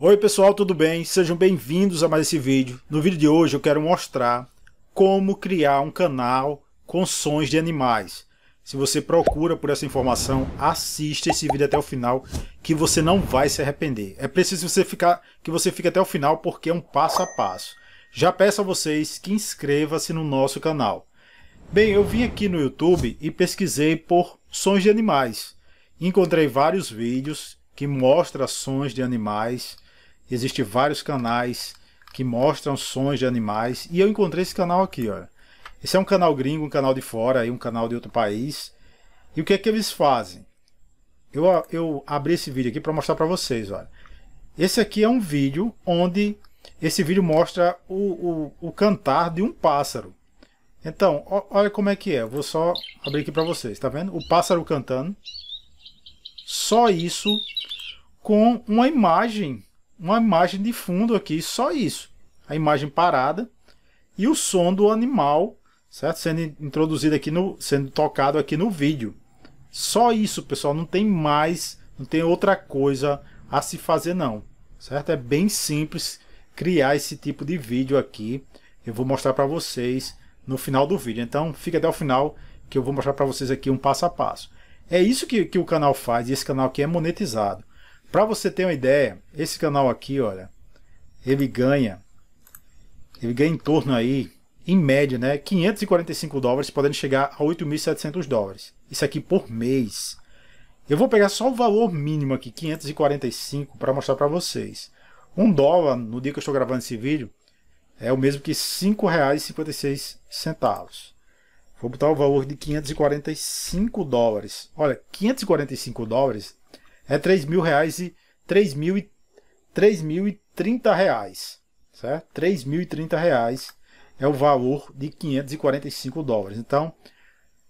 Oi pessoal, tudo bem? Sejam bem-vindos a mais esse vídeo. No vídeo de hoje eu quero mostrar como criar um canal com sons de animais. Se você procura por essa informação, assista esse vídeo até o final que você não vai se arrepender. É preciso você ficar, que você fique até o final porque é um passo a passo. Já peço a vocês que inscreva-se no nosso canal. Bem, eu vim aqui no YouTube e pesquisei por sons de animais. Encontrei vários vídeos que mostram sons de animais Existem vários canais que mostram sons de animais. E eu encontrei esse canal aqui, olha. Esse é um canal gringo, um canal de fora, aí, um canal de outro país. E o que é que eles fazem? Eu, eu abri esse vídeo aqui para mostrar para vocês, olha. Esse aqui é um vídeo onde esse vídeo mostra o, o, o cantar de um pássaro. Então, olha como é que é. Vou só abrir aqui para vocês, tá vendo? O pássaro cantando. Só isso com uma imagem uma imagem de fundo aqui, só isso. A imagem parada e o som do animal, certo? Sendo introduzido aqui no, sendo tocado aqui no vídeo. Só isso, pessoal, não tem mais, não tem outra coisa a se fazer não, certo? É bem simples criar esse tipo de vídeo aqui. Eu vou mostrar para vocês no final do vídeo. Então, fica até o final que eu vou mostrar para vocês aqui um passo a passo. É isso que, que o canal faz e esse canal aqui é monetizado. Para você ter uma ideia, esse canal aqui, olha, ele ganha, ele ganha em torno aí, em média, né, 545 dólares, podendo chegar a 8.700 dólares. Isso aqui por mês. Eu vou pegar só o valor mínimo aqui, 545, para mostrar para vocês. Um dólar, no dia que eu estou gravando esse vídeo, é o mesmo que R$ 5,56. Vou botar o valor de 545 dólares. Olha, 545 dólares é 3 mil reais e 3 mil e 3 mil e 30 reais, certo? 3 mil e 30 reais é o valor de 545 dólares. Então,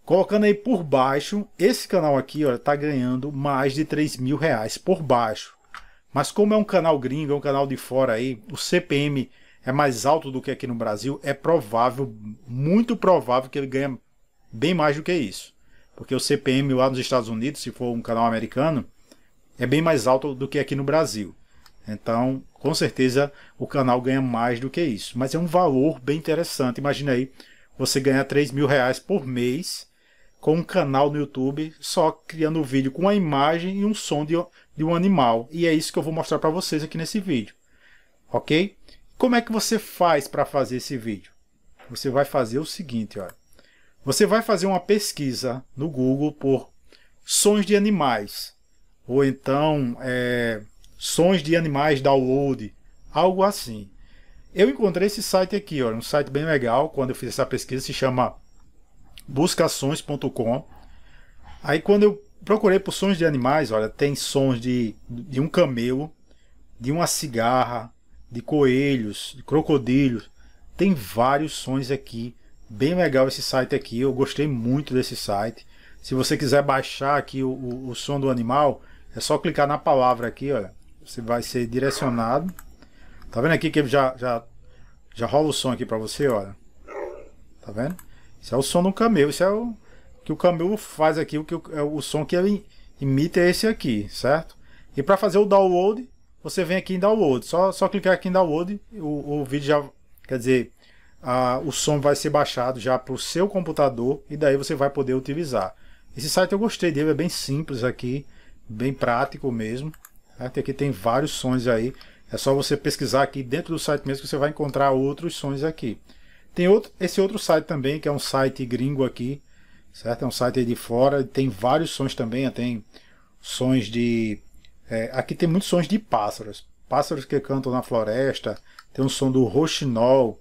colocando aí por baixo, esse canal aqui, olha, tá ganhando mais de 3 mil reais por baixo. Mas como é um canal gringo, é um canal de fora aí, o CPM é mais alto do que aqui no Brasil, é provável, muito provável que ele ganhe bem mais do que isso. Porque o CPM lá nos Estados Unidos, se for um canal americano, é bem mais alto do que aqui no Brasil. Então, com certeza, o canal ganha mais do que isso. Mas é um valor bem interessante. Imagina aí, você ganhar 3 mil reais por mês com um canal no YouTube só criando um vídeo com uma imagem e um som de, de um animal. E é isso que eu vou mostrar para vocês aqui nesse vídeo. Ok? Como é que você faz para fazer esse vídeo? Você vai fazer o seguinte, olha. Você vai fazer uma pesquisa no Google por sons de animais ou então é, sons de animais download, algo assim. Eu encontrei esse site aqui, ó, um site bem legal, quando eu fiz essa pesquisa, se chama buscações.com. Aí quando eu procurei por sons de animais, olha, tem sons de, de um camelo, de uma cigarra, de coelhos, de crocodilos. Tem vários sons aqui. Bem legal esse site aqui, eu gostei muito desse site. Se você quiser baixar aqui o, o, o som do animal, é só clicar na palavra aqui, olha. Você vai ser direcionado. Tá vendo aqui que ele já, já, já rola o som aqui para você, olha. Tá vendo? Isso é o som do camelo. Isso é o que o camelo faz aqui. O, que é o som que ele imita é esse aqui, certo? E para fazer o download, você vem aqui em download. Só, só clicar aqui em download, o, o vídeo já. Quer dizer, a, o som vai ser baixado já para o seu computador e daí você vai poder utilizar. Esse site eu gostei dele, é bem simples aqui bem prático mesmo. Certo? Aqui tem vários sons aí. É só você pesquisar aqui dentro do site mesmo que você vai encontrar outros sons aqui. Tem outro, esse outro site também, que é um site gringo aqui, certo? É um site aí de fora, tem vários sons também, tem sons de... É, aqui tem muitos sons de pássaros, pássaros que cantam na floresta, tem um som do roxinol,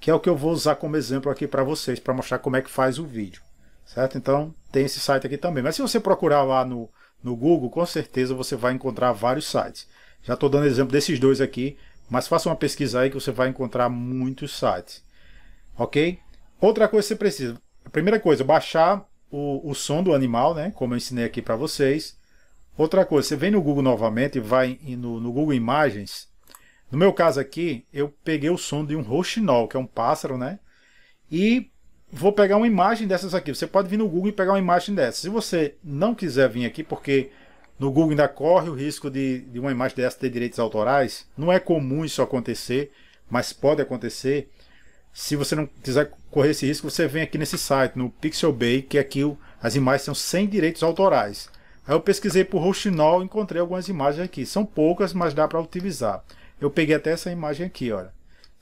que é o que eu vou usar como exemplo aqui para vocês, para mostrar como é que faz o vídeo, certo? Então tem esse site aqui também, mas se você procurar lá no no Google, com certeza você vai encontrar vários sites. Já estou dando exemplo desses dois aqui, mas faça uma pesquisa aí que você vai encontrar muitos sites. Ok? Outra coisa que você precisa, a primeira coisa, baixar o, o som do animal, né? Como eu ensinei aqui para vocês. Outra coisa, você vem no Google novamente e vai no, no Google Imagens. No meu caso aqui, eu peguei o som de um roxinol, que é um pássaro, né? E vou pegar uma imagem dessas aqui. Você pode vir no Google e pegar uma imagem dessa. Se você não quiser vir aqui, porque no Google ainda corre o risco de, de uma imagem dessa ter direitos autorais. Não é comum isso acontecer, mas pode acontecer. Se você não quiser correr esse risco, você vem aqui nesse site, no Pixelbay, que aqui as imagens são sem direitos autorais. Aí eu pesquisei por Rochinol e encontrei algumas imagens aqui. São poucas, mas dá para utilizar. Eu peguei até essa imagem aqui, olha.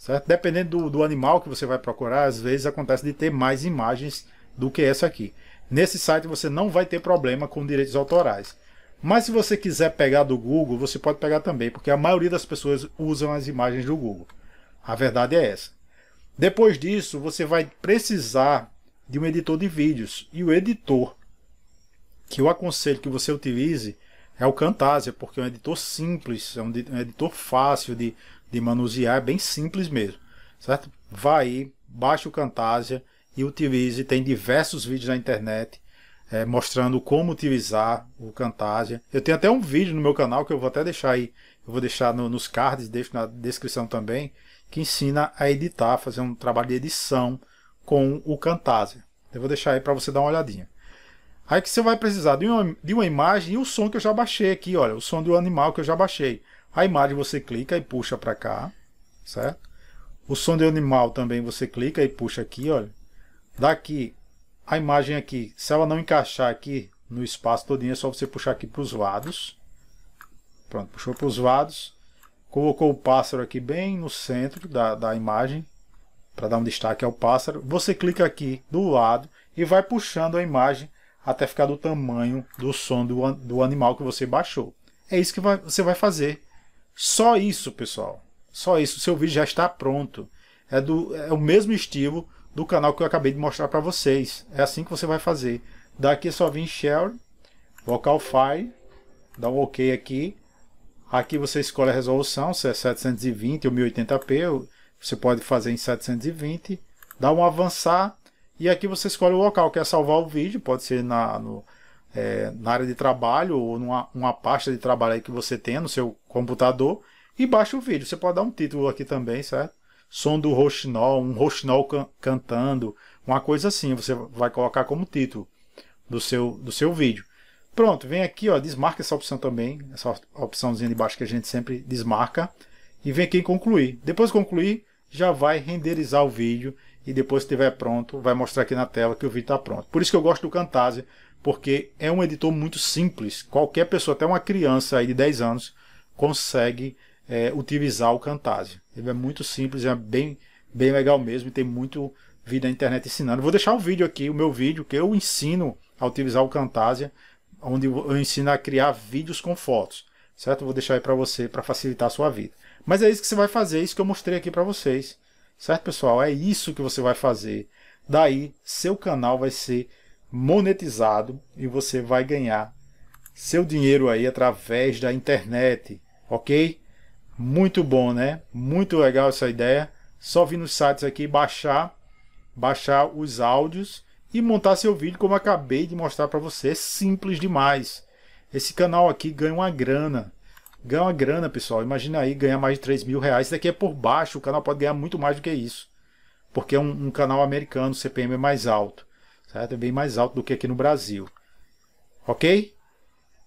Certo? Dependendo do, do animal que você vai procurar, às vezes acontece de ter mais imagens do que essa aqui. Nesse site você não vai ter problema com direitos autorais. Mas se você quiser pegar do Google, você pode pegar também, porque a maioria das pessoas usam as imagens do Google. A verdade é essa. Depois disso, você vai precisar de um editor de vídeos. E o editor que eu aconselho que você utilize é o Camtasia, porque é um editor simples, é um editor fácil de, de manusear, é bem simples mesmo. Certo? Vá aí, baixe o Camtasia e utilize. Tem diversos vídeos na internet é, mostrando como utilizar o Camtasia. Eu tenho até um vídeo no meu canal que eu vou até deixar aí, eu vou deixar no, nos cards, deixo na descrição também, que ensina a editar, fazer um trabalho de edição com o Camtasia. Eu vou deixar aí para você dar uma olhadinha. Aí que você vai precisar de uma, de uma imagem e o som que eu já baixei aqui, olha, o som do animal que eu já baixei. A imagem você clica e puxa para cá, certo? O som do animal também você clica e puxa aqui, olha. Daqui, a imagem aqui, se ela não encaixar aqui no espaço todinho, é só você puxar aqui para os lados. Pronto, puxou para os lados. Colocou o pássaro aqui bem no centro da, da imagem, para dar um destaque ao pássaro. Você clica aqui do lado e vai puxando a imagem até ficar do tamanho do som do, do animal que você baixou. É isso que vai, você vai fazer. Só isso, pessoal. Só isso. Seu vídeo já está pronto. É, do, é o mesmo estilo do canal que eu acabei de mostrar para vocês. É assim que você vai fazer. Daqui é só vir Share, Vocal File, dá um OK aqui. Aqui você escolhe a resolução, se é 720 ou 1080p, você pode fazer em 720. Dá um avançar e aqui você escolhe o local, quer salvar o vídeo, pode ser na, no, é, na área de trabalho ou numa uma pasta de trabalho aí que você tenha no seu computador e baixa o vídeo. Você pode dar um título aqui também, certo? Som do roxinol, um roxinol can cantando, uma coisa assim, você vai colocar como título do seu, do seu vídeo. Pronto, vem aqui, ó, desmarca essa opção também, essa opçãozinha de baixo que a gente sempre desmarca. E vem aqui em concluir. Depois de concluir, já vai renderizar o vídeo e depois que estiver pronto, vai mostrar aqui na tela que o vídeo está pronto. Por isso que eu gosto do Camtasia, porque é um editor muito simples. Qualquer pessoa, até uma criança aí de 10 anos, consegue é, utilizar o Camtasia. Ele é muito simples, é bem, bem legal mesmo e tem muito vídeo na internet ensinando. Vou deixar o vídeo aqui, o meu vídeo, que eu ensino a utilizar o Camtasia, onde eu ensino a criar vídeos com fotos. Certo? Vou deixar aí para você, para facilitar a sua vida. Mas é isso que você vai fazer, é isso que eu mostrei aqui para vocês. Certo, pessoal? É isso que você vai fazer. Daí, seu canal vai ser monetizado e você vai ganhar seu dinheiro aí através da internet, ok? Muito bom, né? Muito legal essa ideia. Só vir nos sites aqui, baixar, baixar os áudios e montar seu vídeo como acabei de mostrar para você. Simples demais. Esse canal aqui ganha uma grana ganha uma grana, pessoal. Imagina aí ganhar mais de 3 mil reais. Isso daqui é por baixo, o canal pode ganhar muito mais do que isso. Porque é um, um canal americano, CPM é mais alto. Certo? É bem mais alto do que aqui no Brasil. Ok?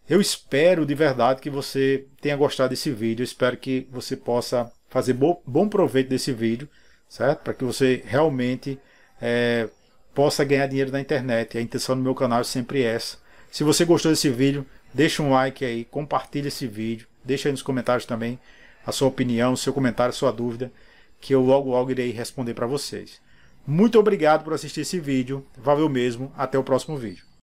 Eu espero de verdade que você tenha gostado desse vídeo. Eu espero que você possa fazer bo bom proveito desse vídeo. Certo? Para que você realmente é, possa ganhar dinheiro na internet. A intenção do meu canal é sempre essa. Se você gostou desse vídeo, deixa um like aí, compartilha esse vídeo. Deixa aí nos comentários também a sua opinião, seu comentário, sua dúvida, que eu logo logo irei responder para vocês. Muito obrigado por assistir esse vídeo, valeu mesmo, até o próximo vídeo.